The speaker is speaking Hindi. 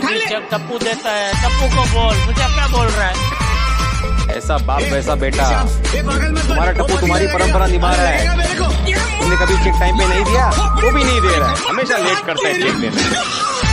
टप्पू देता है टप्पू को बोल मुझे क्या बोल रहा है? ऐसा बाप वैसा बेटा। तुम्हारा टप्पू तुम्हारी परंपरा निभा रहा है। तुमने कभी चेक टाइम पे नहीं दिया? वो भी नहीं दे रहा है। हमेशा लेट करता है चेक देने।